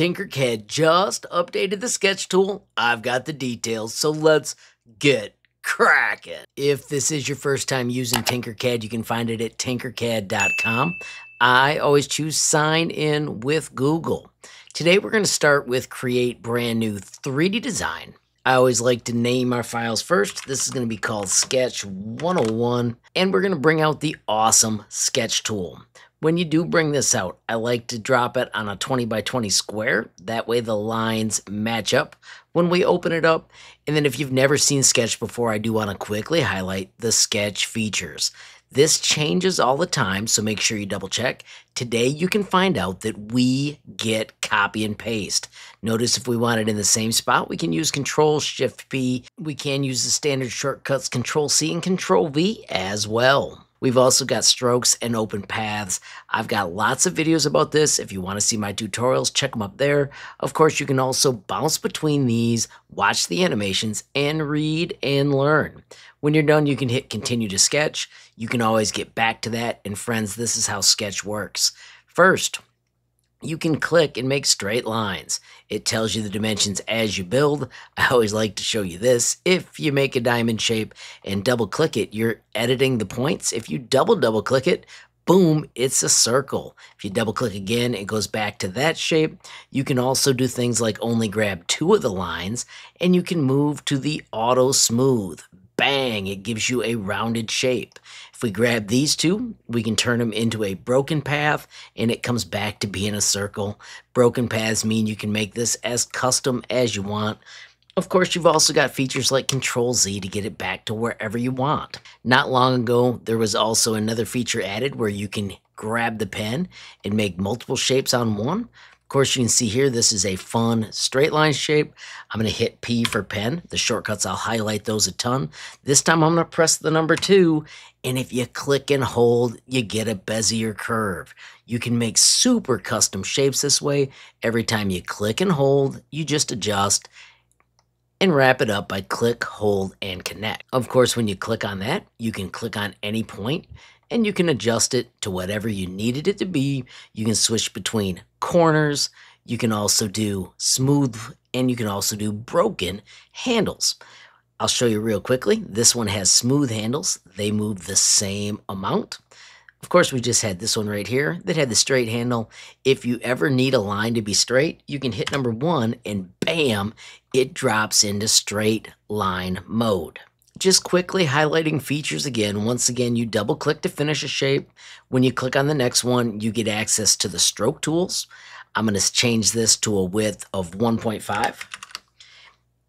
Tinkercad just updated the sketch tool. I've got the details, so let's get cracking. If this is your first time using Tinkercad, you can find it at tinkercad.com. I always choose sign in with Google. Today we're going to start with create brand new 3D design. I always like to name our files first. This is going to be called Sketch 101, and we're going to bring out the awesome Sketch tool. When you do bring this out, I like to drop it on a 20 by 20 square. That way the lines match up when we open it up. And then if you've never seen Sketch before, I do want to quickly highlight the Sketch features. This changes all the time, so make sure you double check. Today, you can find out that we get copy and paste. Notice if we want it in the same spot, we can use Control Shift P. We can use the standard shortcuts Control C and Control V as well. We've also got strokes and open paths. I've got lots of videos about this. If you want to see my tutorials, check them up there. Of course, you can also bounce between these, watch the animations, and read and learn. When you're done, you can hit continue to sketch. You can always get back to that. And friends, this is how sketch works. First, you can click and make straight lines. It tells you the dimensions as you build. I always like to show you this. If you make a diamond shape and double click it, you're editing the points. If you double double click it, boom, it's a circle. If you double click again, it goes back to that shape. You can also do things like only grab two of the lines and you can move to the auto smooth bang, it gives you a rounded shape. If we grab these two, we can turn them into a broken path and it comes back to being a circle. Broken paths mean you can make this as custom as you want. Of course, you've also got features like Control Z to get it back to wherever you want. Not long ago, there was also another feature added where you can grab the pen and make multiple shapes on one course, you can see here, this is a fun straight line shape. I'm going to hit P for pen. The shortcuts, I'll highlight those a ton. This time I'm going to press the number two. And if you click and hold, you get a Bezier curve. You can make super custom shapes this way. Every time you click and hold, you just adjust and wrap it up by click, hold, and connect. Of course, when you click on that, you can click on any point and you can adjust it to whatever you needed it to be. You can switch between corners. You can also do smooth and you can also do broken handles. I'll show you real quickly. This one has smooth handles. They move the same amount. Of course, we just had this one right here that had the straight handle. If you ever need a line to be straight, you can hit number one and bam, it drops into straight line mode. Just quickly highlighting features again. Once again, you double click to finish a shape. When you click on the next one, you get access to the stroke tools. I'm going to change this to a width of 1.5.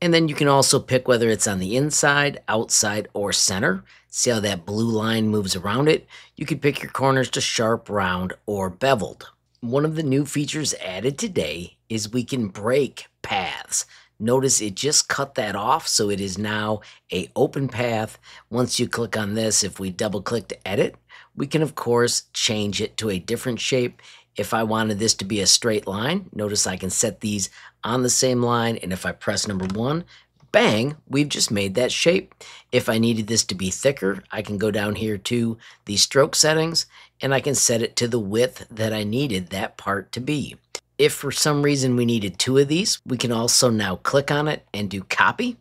And then you can also pick whether it's on the inside, outside, or center. See how that blue line moves around it? You can pick your corners to sharp, round, or beveled. One of the new features added today is we can break paths. Notice it just cut that off, so it is now a open path. Once you click on this, if we double click to edit, we can of course change it to a different shape. If I wanted this to be a straight line, notice I can set these on the same line, and if I press number one, bang, we've just made that shape. If I needed this to be thicker, I can go down here to the stroke settings, and I can set it to the width that I needed that part to be. If for some reason we needed two of these, we can also now click on it and do copy.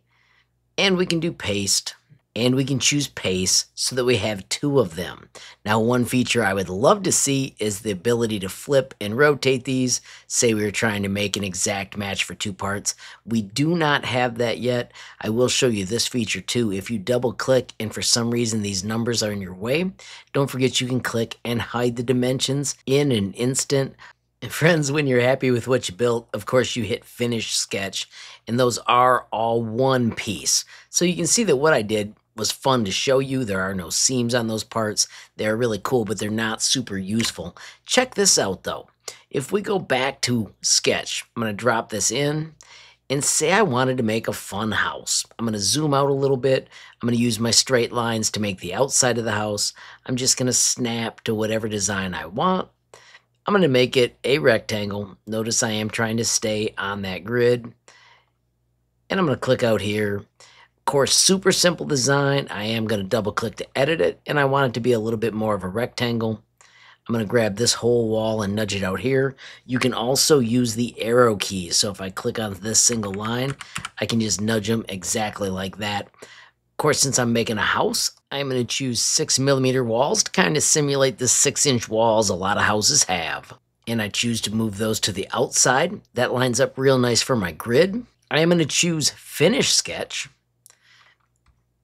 And we can do paste. And we can choose paste so that we have two of them. Now, one feature I would love to see is the ability to flip and rotate these. Say we were trying to make an exact match for two parts. We do not have that yet. I will show you this feature too. If you double click and for some reason these numbers are in your way, don't forget you can click and hide the dimensions in an instant. And friends, when you're happy with what you built, of course you hit finish sketch, and those are all one piece. So you can see that what I did was fun to show you. There are no seams on those parts. They're really cool, but they're not super useful. Check this out though. If we go back to sketch, I'm gonna drop this in and say I wanted to make a fun house. I'm gonna zoom out a little bit. I'm gonna use my straight lines to make the outside of the house. I'm just gonna snap to whatever design I want. I'm going to make it a rectangle. Notice I am trying to stay on that grid. And I'm going to click out here. Of course, super simple design. I am going to double click to edit it. And I want it to be a little bit more of a rectangle. I'm going to grab this whole wall and nudge it out here. You can also use the arrow keys. So if I click on this single line, I can just nudge them exactly like that. Of course, since I'm making a house, I'm going to choose 6 millimeter walls to kind of simulate the 6 inch walls a lot of houses have. And I choose to move those to the outside. That lines up real nice for my grid. I am going to choose Finish Sketch.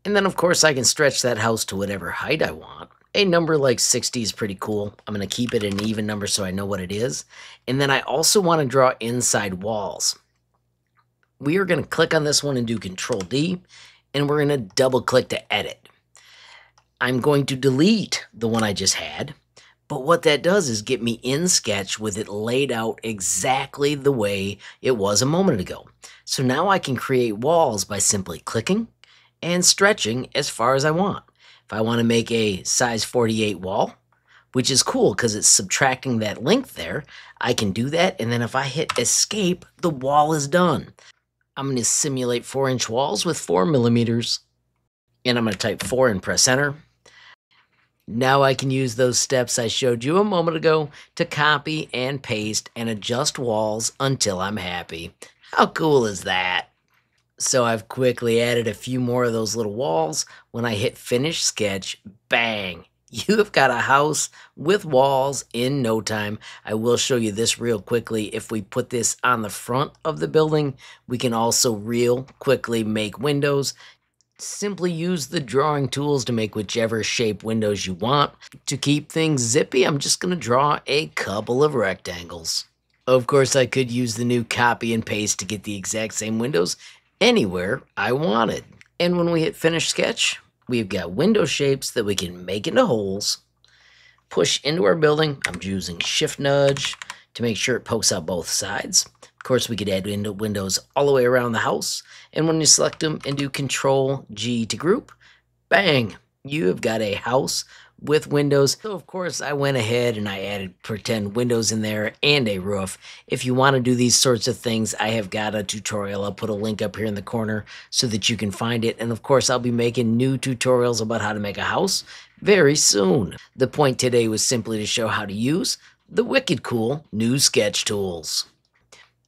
And then, of course, I can stretch that house to whatever height I want. A number like 60 is pretty cool. I'm going to keep it an even number so I know what it is. And then I also want to draw inside walls. We are going to click on this one and do Control D, and we're going to double click to edit. I'm going to delete the one I just had, but what that does is get me in Sketch with it laid out exactly the way it was a moment ago. So now I can create walls by simply clicking and stretching as far as I want. If I want to make a size 48 wall, which is cool because it's subtracting that length there, I can do that. And then if I hit escape, the wall is done. I'm going to simulate four inch walls with four millimeters. And I'm going to type four and press enter. Now I can use those steps I showed you a moment ago to copy and paste and adjust walls until I'm happy. How cool is that? So I've quickly added a few more of those little walls. When I hit finish sketch, bang, you have got a house with walls in no time. I will show you this real quickly. If we put this on the front of the building, we can also real quickly make windows. Simply use the drawing tools to make whichever shape windows you want. To keep things zippy, I'm just going to draw a couple of rectangles. Of course, I could use the new copy and paste to get the exact same windows anywhere I wanted. And when we hit finish sketch, we've got window shapes that we can make into holes, push into our building. I'm using shift nudge to make sure it pokes out both sides. Course, we could add windows all the way around the house. And when you select them and do control G to group, bang, you have got a house with windows. So of course I went ahead and I added pretend windows in there and a roof. If you want to do these sorts of things, I have got a tutorial. I'll put a link up here in the corner so that you can find it. And of course I'll be making new tutorials about how to make a house very soon. The point today was simply to show how to use the wicked cool new sketch tools.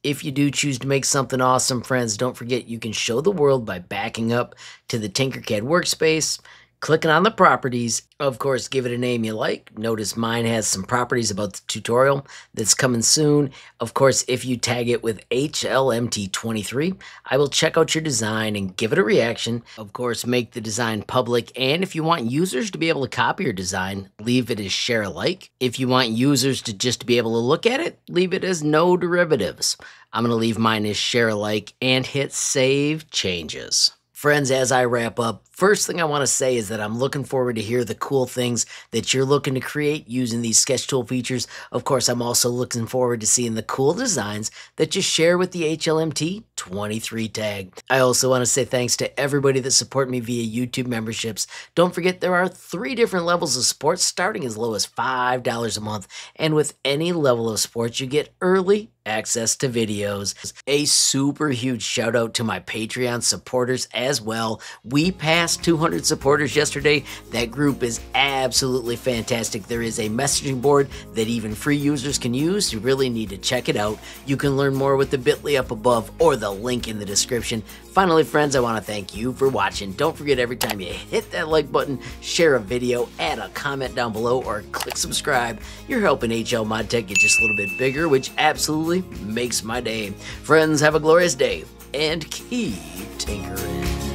If you do choose to make something awesome, friends, don't forget you can show the world by backing up to the Tinkercad workspace, clicking on the properties. Of course, give it a name you like. Notice mine has some properties about the tutorial that's coming soon. Of course, if you tag it with HLMT23, I will check out your design and give it a reaction. Of course, make the design public. And if you want users to be able to copy your design, leave it as share alike. If you want users to just be able to look at it, leave it as no derivatives. I'm going to leave mine as share alike and hit save changes. Friends, as I wrap up, first thing I want to say is that I'm looking forward to hear the cool things that you're looking to create using these sketch tool features. Of course, I'm also looking forward to seeing the cool designs that you share with the HLMT 23 tag. I also want to say thanks to everybody that support me via YouTube memberships. Don't forget there are three different levels of support starting as low as $5 a month. And with any level of support, you get early access to videos. A super huge shout out to my Patreon supporters as well. We passed 200 supporters yesterday. That group is absolutely fantastic. There is a messaging board that even free users can use. You really need to check it out. You can learn more with the bit.ly up above or the link in the description. Finally, friends, I want to thank you for watching. Don't forget every time you hit that like button, share a video, add a comment down below, or click subscribe. You're helping HL ModTech get just a little bit bigger, which absolutely makes my day. Friends, have a glorious day and keep tinkering.